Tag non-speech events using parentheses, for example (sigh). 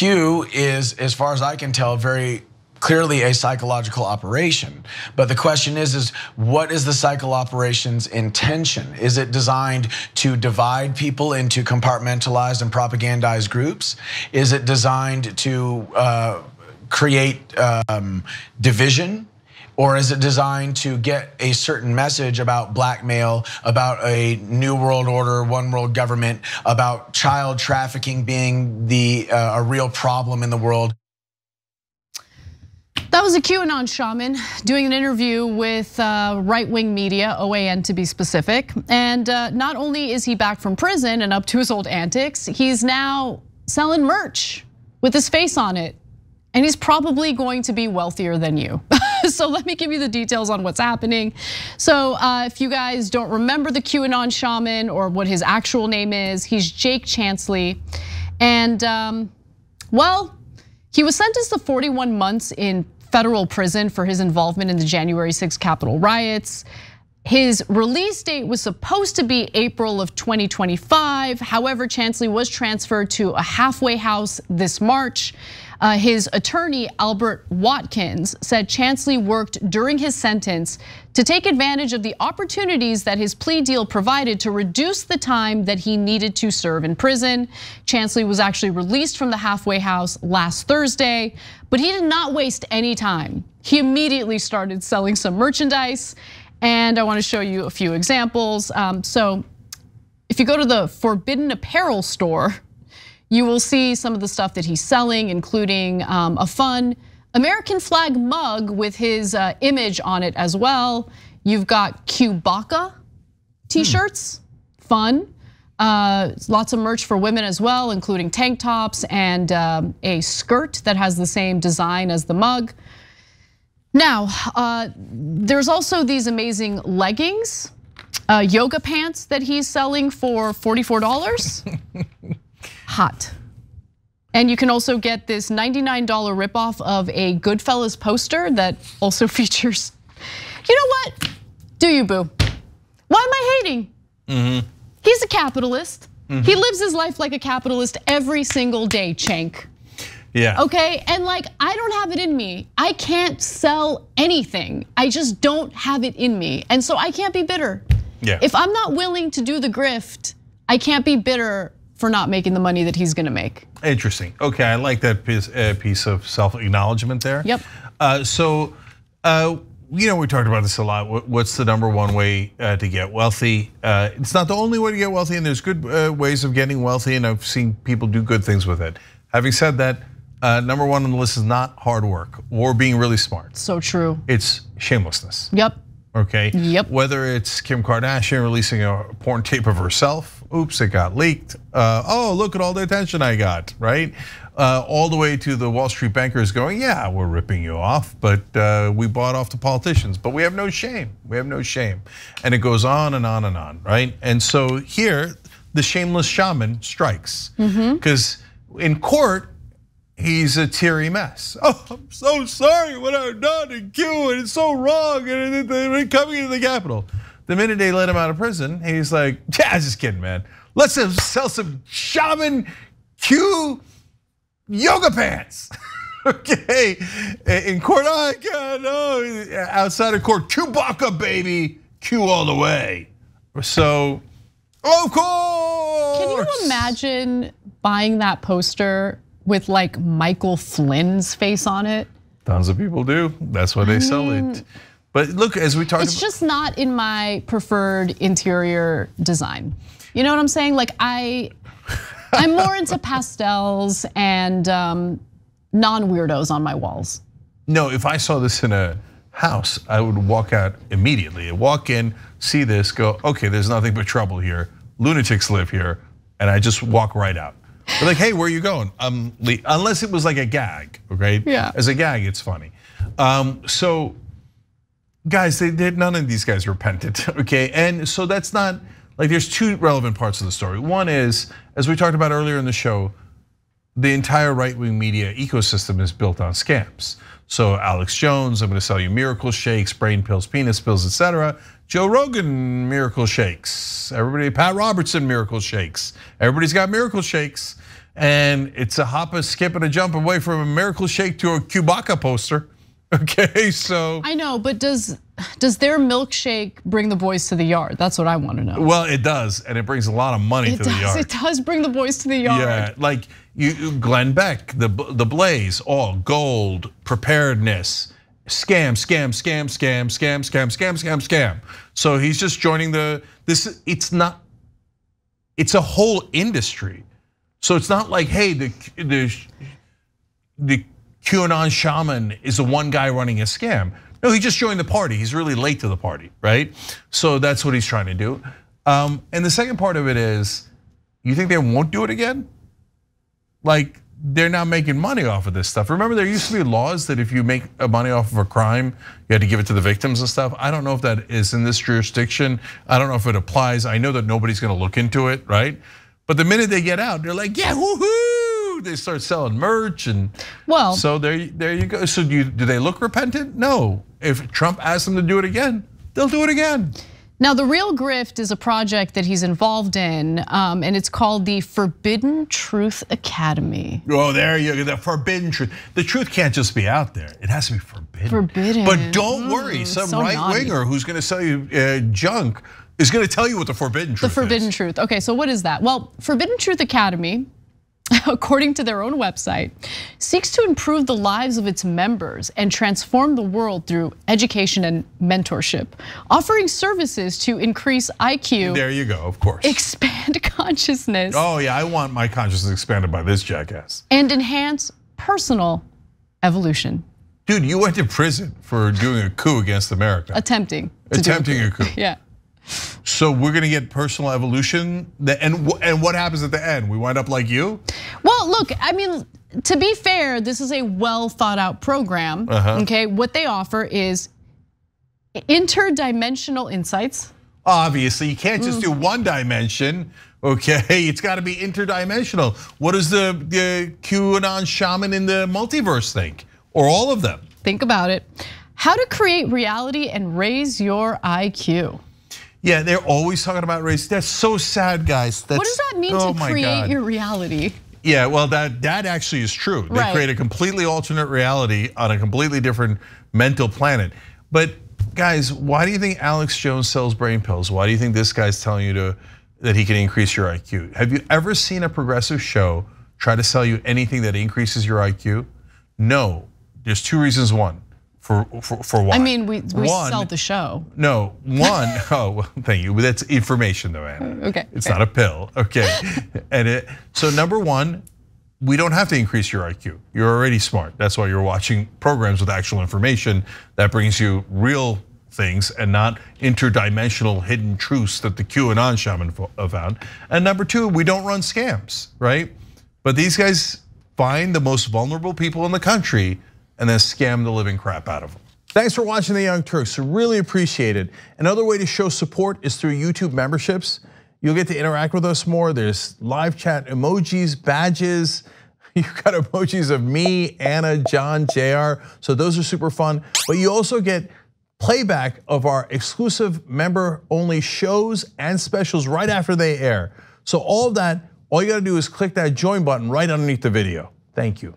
Q is, as far as I can tell, very clearly a psychological operation. But the question is, is what is the psycho operation's intention? Is it designed to divide people into compartmentalized and propagandized groups? Is it designed to uh, create um, division? Or is it designed to get a certain message about blackmail, about a new world order, one world government, about child trafficking being the uh, a real problem in the world? That was a QAnon shaman doing an interview with uh, right wing media, OAN to be specific. And uh, not only is he back from prison and up to his old antics, he's now selling merch with his face on it. And he's probably going to be wealthier than you. (laughs) so let me give you the details on what's happening. So uh, if you guys don't remember the QAnon shaman or what his actual name is, he's Jake Chansley. And um, well, he was sentenced to 41 months in federal prison for his involvement in the January 6 Capitol riots. His release date was supposed to be April of 2025. However, Chansley was transferred to a halfway house this March. Uh, his attorney, Albert Watkins, said Chansley worked during his sentence to take advantage of the opportunities that his plea deal provided to reduce the time that he needed to serve in prison. Chansley was actually released from the halfway house last Thursday, but he did not waste any time. He immediately started selling some merchandise, and I wanna show you a few examples. Um, so if you go to the Forbidden Apparel store, you will see some of the stuff that he's selling, including um, a fun American flag mug with his uh, image on it as well. You've got Chewbacca t-shirts, hmm. fun. Uh, lots of merch for women as well, including tank tops and um, a skirt that has the same design as the mug. Now, uh, there's also these amazing leggings, uh, yoga pants that he's selling for $44. (laughs) Hot. And you can also get this $99 ripoff of a Goodfellas poster that also (laughs) features, you know what? Do you, boo? Why am I hating? Mm-hmm. He's a capitalist. Mm-hmm. He lives his life like a capitalist every single day, Cenk. Yeah. Okay, and like I don't have it in me. I can't sell anything. I just don't have it in me. And so I can't be bitter. Yeah. If I'm not willing to do the grift, I can't be bitter for not making the money that he's gonna make. Interesting. Okay, I like that piece, uh, of self acknowledgement there. Yep. Uh, so, uh, you know, we talked about this a lot. What's the number one way uh, to get wealthy? Uh, it's not the only way to get wealthy, and there's good uh, ways of getting wealthy, and I've seen people do good things with it. Having said that, number one on the list is not hard work or being really smart. So true. It's shamelessness. Yep. Okay. Yep. Whether it's Kim Kardashian releasing a porn tape of herself, oops, it got leaked. oh, look at all the attention I got, right? uh, all the way to the Wall Street bankers going, yeah, we're ripping you off, but uh, we bought off the politicians, but we have no shame. We have no shame. And it goes on and on and on, right? And so here, the shameless shaman strikes. Because mm-hmm. in court, he's a teary mess. (laughs) Oh, I'm so sorry what I've done in Q, and it's so wrong, and they're coming into the Capitol. The minute they let him out of prison, he's like, (laughs) yeah, I was just kidding, man. Let's sell some shaman Q yoga pants. (laughs) okay, in court, I got no. Oh, outside of court, Chewbacca, baby, Q all the way. So, of course. Can you imagine buying that poster with like Michael Flynn's face on it? Tons of people do. That's why they I sell mean, it. But look, as we talked, it's about- just not in my preferred interior design. You know what I'm saying? Like I, (laughs) I'm more into pastels and um, non-weirdos on my walls. No, if I saw this in a house, I would walk out immediately. I'd walk in, see this, go, okay, there's nothing but trouble here. Lunatics live here, and I just walk right out. They're like, hey, where are you going? Um, unless it was like a gag, okay? Yeah. As a gag, it's funny. Um, so, guys, they did none of these guys repented, (laughs) okay? And so that's not like there's two relevant parts of the story. One is, as we talked about earlier in the show, the entire right-wing media ecosystem is built on scams. So Alex Jones, I'm gonna sell you miracle shakes, brain pills, penis pills, etc. Joe Rogan miracle shakes. Everybody, Pat Robertson miracle shakes. Everybody's got miracle shakes. and it's a hop, a skip, and a jump away from a miracle shake to a Chewbacca poster. (laughs) Okay, so I know, but does does their milkshake bring the boys to the yard? That's what I want to know. Well, it does, and it brings a lot of money it to does, the yard. It does bring the boys to the yard. Yeah, like you, Glenn Beck, the the Blaze, all gold, preparedness, scam, scam, scam, scam, scam, scam, scam, scam, scam. So he's just joining the this. It's not. It's a whole industry. So it's not like, hey, the the the QAnon shaman is the one guy running a scam. No, he just joined the party. He's really late to the party, right? So that's what he's trying to do. Um, and the second part of it is, you think they won't do it again? Like they're not making money off of this stuff. Remember, there used to be laws that if you make money off of a crime, you had to give it to the victims and stuff. I don't know if that is in this jurisdiction. I don't know if it applies. I know that nobody's going to look into it, right? But the minute they get out, they're like, yeah, woohoo! They start selling merch and well, so there, there you go. So do, you, do they look repentant? No. If Trump asks them to do it again, they'll do it again. Now, the real grift is a project that he's involved in, um, and it's called the Forbidden Truth Academy. Oh, there you go. The forbidden truth. The truth can't just be out there; it has to be forbidden. Forbidden. But don't mm, worry, some so right winger who's going to sell you uh, junk is going to tell you what the forbidden truth. Is. The forbidden is. truth. Okay, so what is that? Well, Forbidden Truth Academy (laughs) according to their own website, seeks to improve the lives of its members and transform the world through education and mentorship, offering services to increase IQ. There you go, of course. Expand (laughs) consciousness. Oh, yeah, I want my consciousness expanded by this jackass. And enhance personal evolution. Dude, you went to prison for doing a coup against America. Attempting. Attempting a coup. Yeah. So we're gonna get personal evolution, and and what happens at the end? We wind up like you. Well, look, I mean, to be fair, this is a well thought out program. Uh -huh. Okay, what they offer is interdimensional insights. Obviously, you can't just do one dimension. Okay, (laughs) it's got to be interdimensional. What does the, the QAnon shaman in the multiverse think, or all of them? Think about it. How to create reality and raise your IQ. Yeah, they're always talking about race. That's so sad, guys. That's, what does that mean oh to create God. your reality? Yeah, well, that that actually is true. They right. create a completely alternate reality on a completely different mental planet. But guys, why do you think Alex Jones sells brain pills? Why do you think this guy's telling you to that he can increase your IQ? Have you ever seen a progressive show try to sell you anything that increases your IQ? No. There's two reasons. One, for for, for why? I mean, we, we one, sell the show. No, one. (laughs) oh, well, thank you. But that's information, though, Ana. Okay. It's not a pill. Okay. (laughs) and it. So number one, we don't have to increase your IQ. You're already smart. That's why you're watching programs with actual information that brings you real things and not interdimensional hidden truths that the QAnon shaman uh, found. And number two, we don't run scams, right? But these guys find the most vulnerable people in the country and then scam the living crap out of them. Thanks for watching The Young Turks, really appreciate it. Another way to show support is through YouTube memberships. You'll get to interact with us more. There's live chat emojis, badges. (laughs) You've got emojis of me, Ana, John, JR. So those are super fun. But you also get playback of our exclusive member only shows and specials right after they air. So all of that, all you gotta do is click that join button right underneath the video. Thank you.